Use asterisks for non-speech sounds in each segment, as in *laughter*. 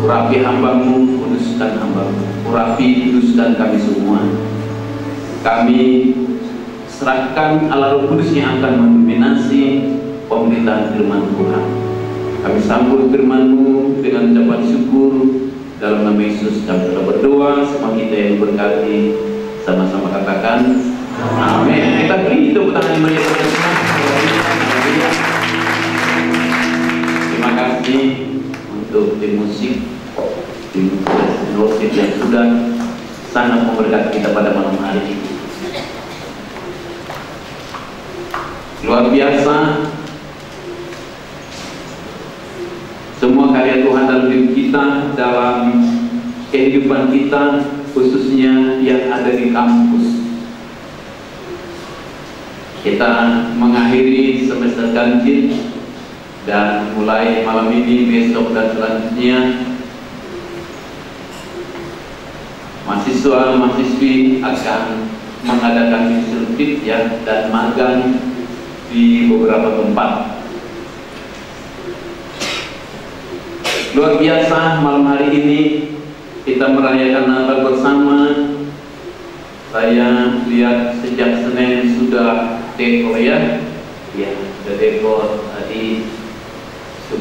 Urapi hambamu, kuduskan hambamu. Urapi, kuduskan kami semua. Kami serahkan Allah Roh Kudus yang akan mendominasi pemberitaan firman Tuhan. Kami sambut firman-Mu dengan ucapan syukur dalam nama Yesus kami telah berdoa semua kita yang berkati sama-sama katakan amin kita beri tepuk tangan yang terima kasih untuk tim musik tim musik yang sudah sangat memberkati kita pada malam hari ini. Luar biasa. Semua karya Tuhan dalam hidup kita dalam kehidupan kita khususnya yang ada di kampus. Kita mengakhiri semester ganjil dan mulai malam ini besok dan selanjutnya mahasiswa mahasiswi akan mengadakan instruktif ya dan magang di beberapa tempat. Luar biasa malam hari ini kita merayakan Natal bersama. Saya lihat sejak Senin sudah dekor ya. Ya sudah dekor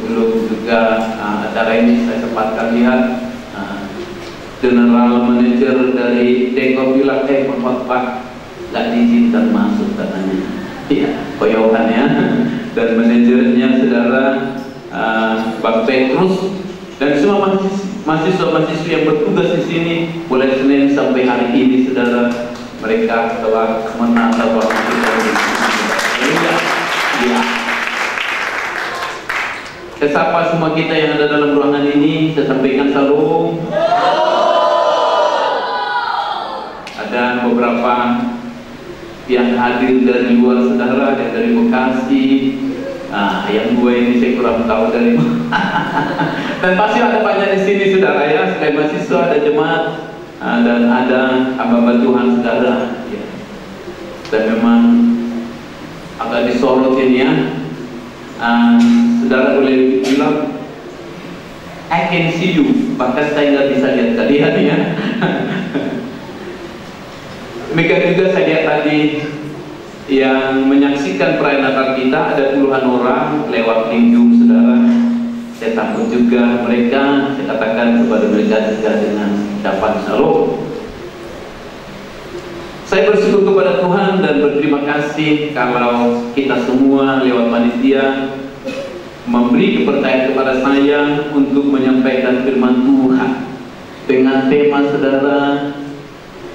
sebelum juga uh, acara ini saya sempatkan lihat uh, general manager dari dekor bilang eh Pak nggak diizinkan masuk katanya ya koyokan ya *laughs* dan manajernya saudara uh, Bang Petrus dan semua mahasiswa-mahasiswa yang bertugas di sini mulai Senin sampai hari ini saudara mereka telah menata bahwa kita ya. ya. Saya sapa semua kita yang ada dalam ruangan ini, saya sampaikan salam. Ada beberapa yang hadir dari luar saudara, yang dari Bekasi, Nah, yang dua ini saya kurang tahu dari *laughs* Dan pasti ada banyak di sini saudara ya, selain mahasiswa ada jemaat uh, dan ada hamba Tuhan saudara. Ya. Dan memang agak disorot ini ya. Uh, saudara boleh bilang, I can see you, bahkan saya nggak bisa lihat kalian ya. *laughs* Demikian juga saya lihat tadi yang menyaksikan perayaan kita ada puluhan orang lewat lingkung saudara saya takut juga mereka saya katakan kepada mereka juga dengan dapat shalom saya bersyukur kepada Tuhan dan berterima kasih kalau kita semua lewat panitia memberi kepercayaan kepada saya untuk menyampaikan firman Tuhan dengan tema saudara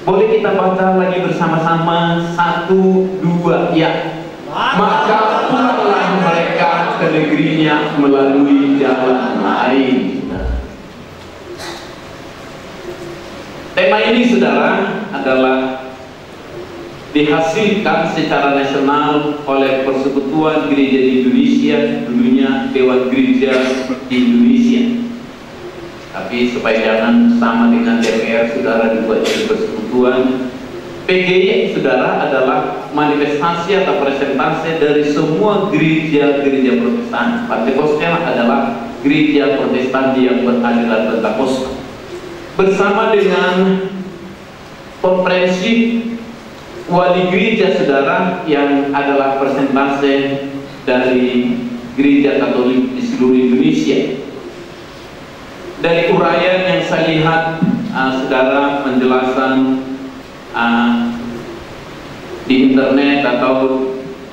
boleh kita baca lagi bersama-sama satu dua ya. Maka pulanglah mereka ke negerinya melalui jalan lain. Tema ini saudara adalah dihasilkan secara nasional oleh Persekutuan Gereja di Indonesia, dulunya Dewan Gereja di Indonesia. Tapi supaya jangan sama dengan DPR, saudara dibuat jadi persekutuan. PGY, saudara, adalah manifestasi atau presentasi dari semua gereja-gereja protestan. Pentekostal adalah gereja protestan yang beraliran Pentakosta. Bersama dengan konferensi wali gereja saudara yang adalah presentasi dari gereja Katolik di seluruh Indonesia. Dari uraian yang saya lihat uh, saudara penjelasan uh, di internet atau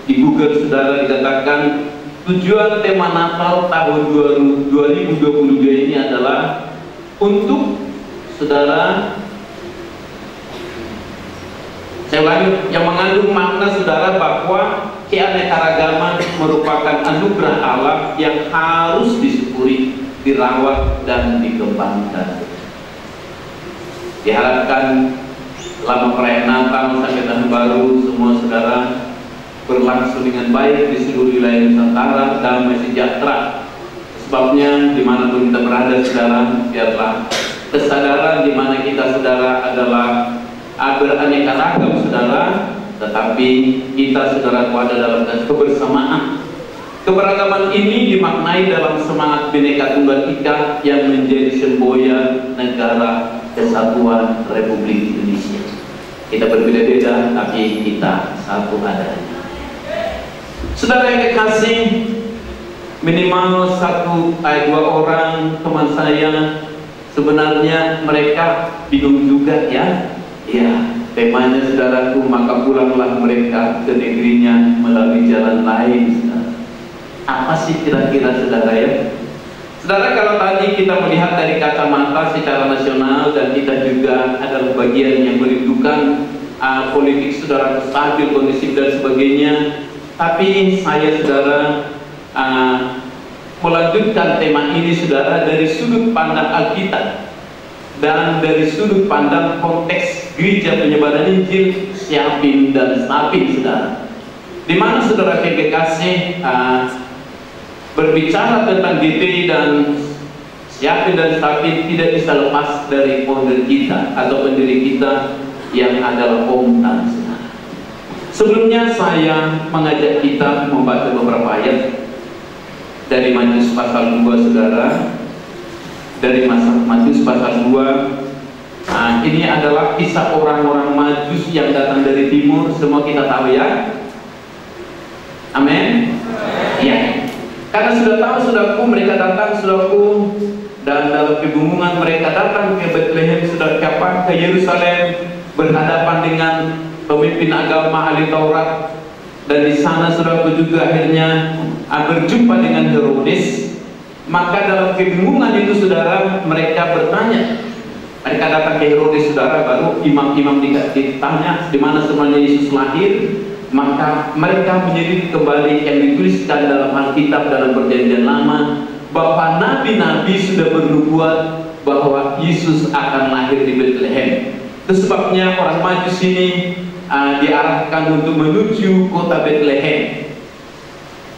di Google saudara dikatakan tujuan tema Natal tahun 2022 ini adalah untuk saudara saya ulangi yang mengandung makna saudara bahwa keanekaragaman merupakan anugerah Allah yang harus disyukuri dirawat dan dikembangkan. Diharapkan selama perayaan Natal sampai tahun baru semua saudara berlangsung dengan baik di seluruh wilayah Nusantara damai sejahtera. Sebabnya di mana pun kita berada saudara biarlah kesadaran di mana kita saudara adalah beraneka ragam saudara tetapi kita saudara ada dalam kebersamaan. Keberagaman ini dimaknai dalam semangat Bhinneka Tunggal Ika yang menjadi semboyan negara kesatuan Republik Indonesia. Kita berbeda-beda, tapi kita satu adanya. Saudara yang kekasih, minimal satu ayat dua orang teman saya sebenarnya mereka bingung juga ya. Ya, temanya saudaraku maka pulanglah mereka ke negerinya melalui jalan lain. Apa sih kira-kira saudara ya? Saudara kalau tadi kita melihat dari kacamata secara nasional dan kita juga adalah bagian yang merindukan uh, politik saudara stabil, kondisif dan sebagainya. Tapi saya saudara uh, melanjutkan tema ini saudara dari sudut pandang Alkitab dan dari sudut pandang konteks gereja penyebaran Injil siapin dan sapin saudara. Di mana saudara kekasih uh, berbicara tentang GT dan siapin dan sapin tidak bisa lepas dari founder kita atau pendiri kita yang adalah Om Sebelumnya saya mengajak kita membaca beberapa ayat dari Matius pasal 2 saudara dari Matius pasal 2 nah, ini adalah kisah orang-orang majus yang datang dari timur. Semua kita tahu ya? Amin? Ya. Karena sudah tahu saudaraku mereka datang saudaraku dan dalam kebingungan mereka datang ke Bethlehem sudah kapan ke Yerusalem berhadapan dengan pemimpin agama ahli Taurat. Dan di sana saudaraku juga akhirnya berjumpa dengan Herodes. Maka dalam kebingungan itu saudara mereka bertanya mereka datang ke Herodes saudara baru imam-imam ditanya di mana sebenarnya Yesus lahir maka mereka menjadi kembali yang dituliskan dalam Alkitab dalam perjanjian lama bahwa nabi-nabi sudah bernubuat bahwa Yesus akan lahir di Bethlehem. Itu sebabnya orang Majus ini uh, diarahkan untuk menuju kota Bethlehem.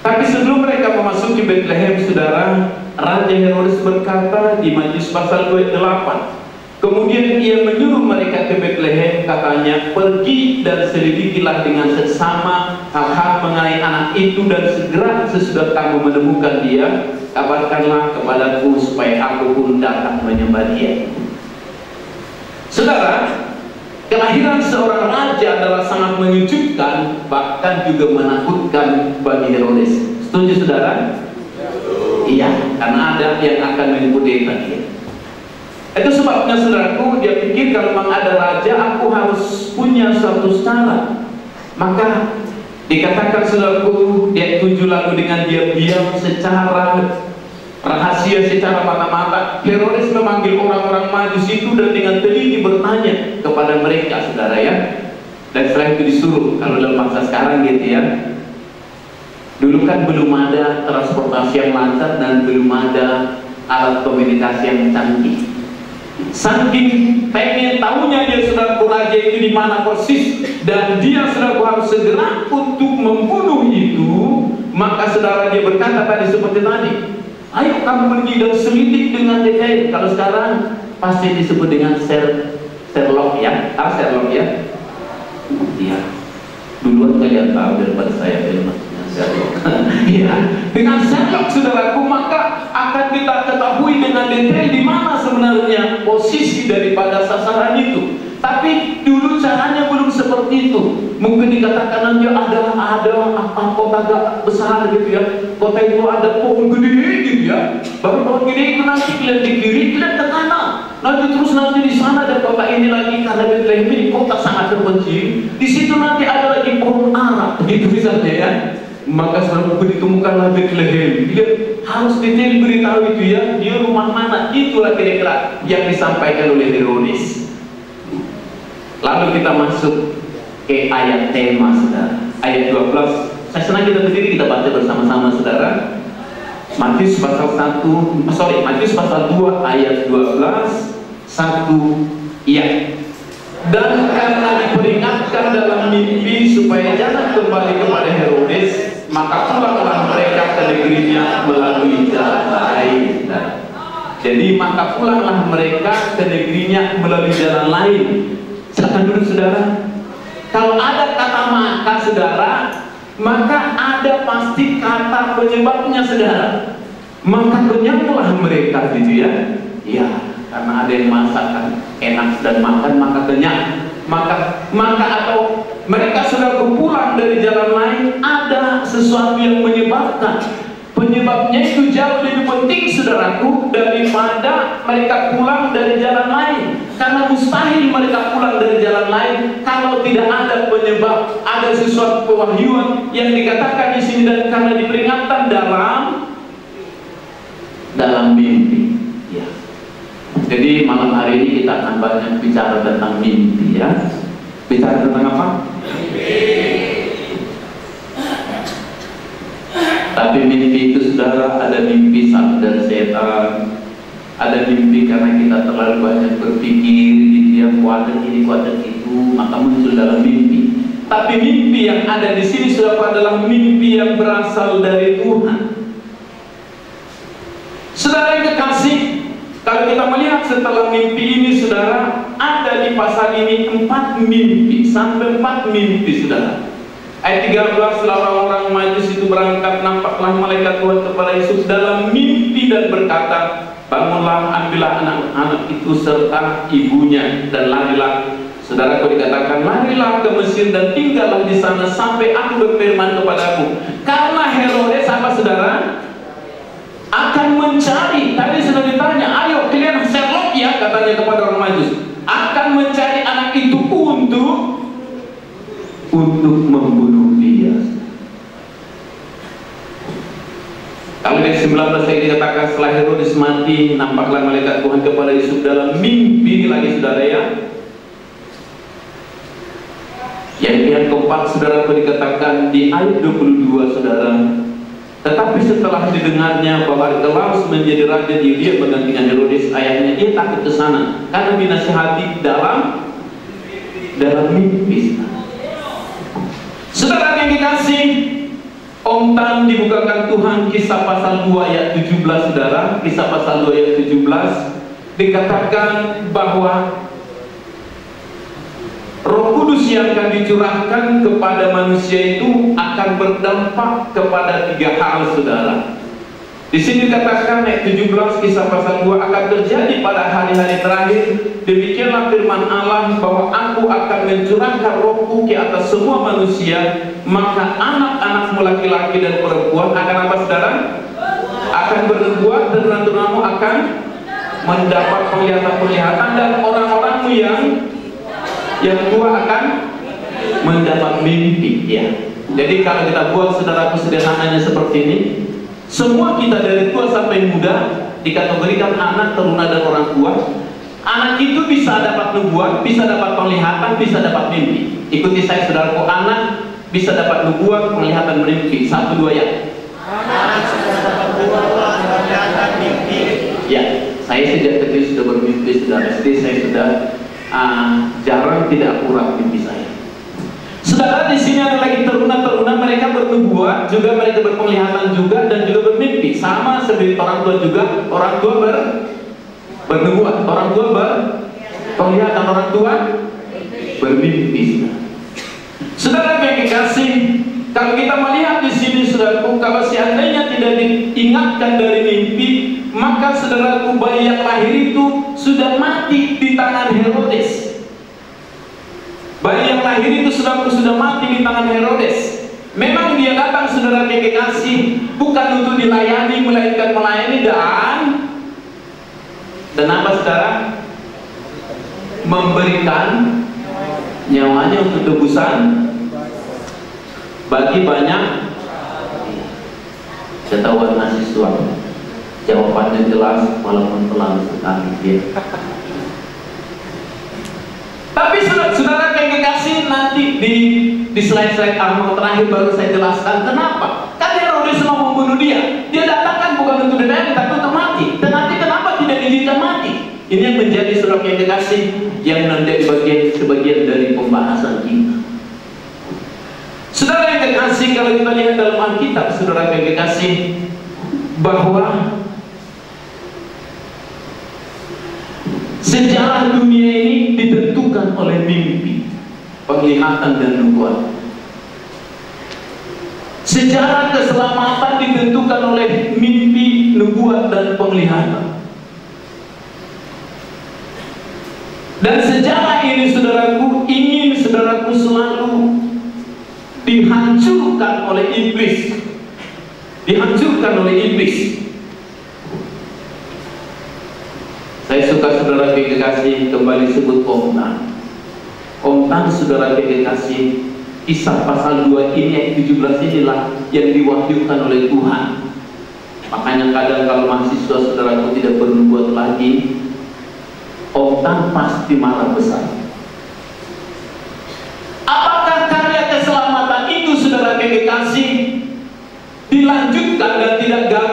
Tapi sebelum mereka memasuki Bethlehem, saudara, Raja Herodes berkata di Matius pasal 28, Kemudian ia menyuruh mereka ke Bethlehem, katanya, pergi dan selidikilah dengan seksama hal-hal mengenai anak itu dan segera sesudah kamu menemukan dia, kabarkanlah kepadaku supaya aku pun datang menyembah dia. Saudara, kelahiran seorang raja adalah sangat menyejukkan, bahkan juga menakutkan bagi Herodes. Setuju saudara? Iya, karena ada yang akan mengikuti dia. Itu sebabnya saudaraku dia pikir kalau memang ada raja aku harus punya suatu cara. Maka dikatakan saudaraku dia tuju lalu dengan diam-diam secara rahasia secara mata-mata. Herodes memanggil orang-orang majus itu dan dengan teliti bertanya kepada mereka saudara ya. Dan setelah itu disuruh kalau dalam masa sekarang gitu ya. Dulu kan belum ada transportasi yang lancar dan belum ada alat komunikasi yang canggih Saking pengen tahunya dia sudah raja itu di mana persis dan dia sudah harus segera untuk membunuh itu, maka saudara dia berkata tadi seperti tadi, ayo kamu pergi dan selidik dengan detail. Kalau sekarang pasti disebut dengan Sherlock ya, ah Sherlock ya, iya. Duluan kalian tahu daripada saya film Sherlock. Iya, dengan Sherlock saudaraku maka akan kita ketahui dengan detail di mana sebenarnya posisi daripada sasaran itu. Tapi dulu caranya belum seperti itu. Mungkin dikatakan nanti ada ada apa kota agak besar gitu ya. Kota itu ada pohon gede gitu ya. Baru pohon gede itu nanti kalian di kiri, kalian ke kanan. Nanti terus nanti di sana ada kota ini lagi karena Bethlehem ini kota sangat terpencil. Di situ nanti ada lagi pohon ara, begitu misalnya ya maka selalu ditemukanlah Bethlehem dia harus detail beritahu itu ya dia rumah mana. Itulah kira-kira yang disampaikan oleh Herodes lalu kita masuk ke ayat tema saudara. Ayat 12 saya senang kita berdiri kita baca bersama-sama saudara. Matius pasal 1 sorry Matius pasal 2 ayat 12 1 iya. Dan karena diperingatkan dalam mimpi supaya jangan kembali kepada Herodes maka pulanglah mereka ke negerinya melalui jalan lain. Jadi maka pulanglah mereka ke negerinya melalui jalan lain. Silakan duduk saudara. Kalau ada kata maka saudara, maka ada pasti kata penyebabnya saudara. Maka kenyanglah mereka gitu ya. Ya, karena ada yang masakan enak dan makan maka kenyang. Maka maka atau mereka sudah pulang dari jalan lain ada sesuatu yang menyebabkan Penyebabnya itu jauh lebih penting saudaraku daripada mereka pulang dari jalan lain. Karena mustahil mereka pulang dari jalan lain kalau tidak ada penyebab, ada sesuatu pewahyuan yang dikatakan di sini dan karena diperingatkan dalam dalam mimpi. Ya. Jadi malam hari ini kita akan banyak bicara tentang mimpi ya. Bicara tentang apa? Tapi mimpi itu saudara ada mimpi dan setan. Ada mimpi karena kita terlalu banyak berpikir gitu ya Kuadat ini, kuadat itu. Maka muncul dalam mimpi. Tapi mimpi yang ada di sini saudara adalah mimpi yang berasal dari Tuhan. Saudara yang kekasih kalau kita melihat setelah mimpi ini saudara Ada di pasal ini empat mimpi Sampai empat mimpi saudara. Ayat 13 orang-orang majus itu berangkat nampaklah malaikat Tuhan kepada Yesus dalam mimpi dan berkata bangunlah ambillah anak-anak itu serta ibunya dan larilah. Saudara kau dikatakan larilah ke Mesir dan tinggallah di sana sampai aku berfirman kepadamu. Karena Herodes apa saudara akan mencari tadi sudah ditanya ayo kalian Sherlock ya katanya kepada orang majus akan mencari anak itu untuk untuk membunuh dia. Kalau ayat 19 saya dikatakan setelah Herodes mati, nampaklah malaikat Tuhan kepada Yusuf dalam mimpi lagi saudara ya. Yang yang keempat saudara dikatakan di ayat 22 saudara. Tetapi setelah didengarnya bahwa Archelaus menjadi raja di Yudea menggantikan Herodes ayahnya, dia takut ke sana karena dinasihati dalam dalam mimpi. Saudara yang dikasih Om Tan dibukakan Tuhan kisah pasal 2 ayat 17 saudara Kisah pasal 2 ayat 17 Dikatakan bahwa Kudus yang akan dicurahkan kepada manusia itu akan berdampak kepada tiga hal saudara di sini dikatakan ayat 17 kisah pasal 2 akan terjadi pada hari-hari terakhir. Demikianlah firman Allah bahwa aku akan mencurahkan rohku ke atas semua manusia. Maka anak-anakmu laki-laki dan perempuan akan apa saudara? Akan berbuat dan nanti-nanti akan mendapat penglihatan-penglihatan dan orang-orangmu yang yang tua akan mendapat mimpi ya. Jadi kalau kita buat saudara sederhananya seperti ini, semua kita dari tua sampai muda dikategorikan anak, teruna dan orang tua. Anak itu bisa dapat nubuat, bisa dapat penglihatan, bisa dapat mimpi. Ikuti saya saudaraku, anak bisa dapat nubuat, penglihatan, mimpi. Satu dua ya. Anak bisa dapat nubuat, penglihatan, mimpi. Ya, saya sejak kecil sudah bermimpi, sudah SD saya sudah uh, jarang tidak akurat mimpi saya. Saudara di sini ada lagi teruna-teruna mereka bernubuat, juga mereka berpenglihatan juga dan juga bermimpi. Sama seperti orang tua juga, orang tua ber bernubuat, orang tua ber penglihatan orang tua bermimpi. Saudara yang dikasih, kalau kita melihat di sini saudaraku, kalau seandainya tidak diingatkan dari mimpi, maka saudaraku bayi yang lahir itu sudah mati di tangan Herodes. Bayi yang lahir itu sudah sudah mati di tangan Herodes. Memang dia datang saudara kekasih bukan untuk dilayani melainkan melayani dan dan apa saudara? Memberikan nyawanya untuk tebusan bagi banyak ketahuan mahasiswa. Jawabannya jelas walaupun terlalu sekali ya. Tapi saudara yang kekasih nanti di di slide-slide Ahmad terakhir baru saya jelaskan kenapa. Kan mau membunuh dia. Dia datang kan bukan untuk dilayani tapi untuk mati. Tetapi kenapa tidak diizinkan mati? Ini yang menjadi saudara yang kekasih yang menjadi bagian sebagian dari pembahasan kita. Saudara yang kekasih kalau kita lihat dalam Alkitab, saudara yang kekasih bahwa Sejarah dunia ini ditentukan oleh mimpi. penglihatan dan nubuat. Sejarah keselamatan ditentukan oleh mimpi, nubuat dan penglihatan. Dan sejarah ini saudaraku ingin saudaraku selalu dihancurkan oleh iblis. Dihancurkan oleh iblis. Saya suka saudara kekasih kembali sebut Omnang. Omnang saudara kekasih kisah pasal 2 ini ayat 17 inilah yang diwahyukan oleh Tuhan. Makanya kadang kalau mahasiswa saudaraku tidak perlu buat lagi, Omnang pasti marah besar. Apakah karya keselamatan itu saudara kekasih dilanjutkan dan tidak gagal?